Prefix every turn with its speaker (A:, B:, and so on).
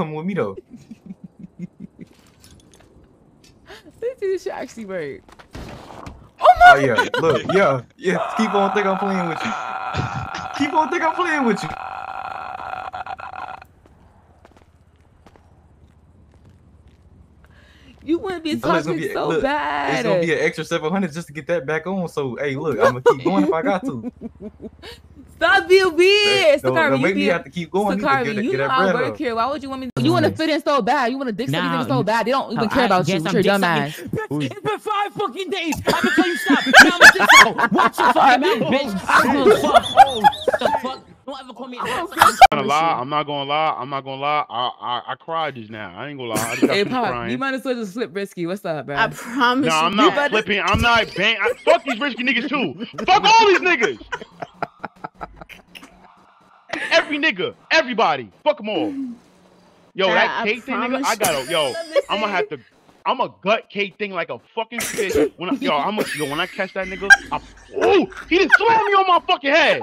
A: coming with me though.
B: Let's see this shit actually work.
A: Oh my! Oh, yeah, look, yeah, yeah. Keep on think I'm playing with you. Keep on think I'm playing with you.
B: You wouldn't be
A: Look, it's gonna
B: talking
A: be-
B: so
A: look,
B: bad.
A: It's gonna be an extra seven hundred just to get that back on. So hey, look, I'm gonna keep going if I got to.
B: Stop being weird.
A: Don't,
B: Sakari,
A: don't
B: you
A: me have to keep going. either.
B: Sakari,
A: Get, that-
B: you
A: get
B: know
A: that
B: I work
A: up.
B: here. Why would you want me? You want to fit in so bad. You want to dick suck
C: Nah,
B: so bad. They don't even
C: Oh,
B: care
C: I
B: about you.
C: guess
B: With
C: I'm
B: your
C: dick
B: dumb
C: sucking.
B: ass.
C: Bitch, It's been five fucking days. I've been telling you stop. Now I'm a dick sucker. Watch your fucking mouth, bitch. I don't give fuck. Oh, the fuck. Don't ever call me a dick sucker.
D: I'm gonna lie. I'm not gonna lie. I'm not gonna lie. I I, I cried just now. I ain't gonna lie. I just
B: Hey,
D: finished
B: Pop, you might as well just flip risky. What's up, bro?
E: I promise
D: No,
E: you.
D: I'm not
E: that.
D: flipping. I'm not bang. I, fuck these risky niggas too. Fuck all these niggas. Every nigga, everybody, fuck them all. Yo,
E: Nah,
D: that
E: I
D: cake thing, nigga. I gotta, yo, I'm gonna have to. I'm a gut cake thing like a fucking fish. When I, yo, I'm a, yo, when I catch that nigga, I, ooh, he just slammed me on my fucking head.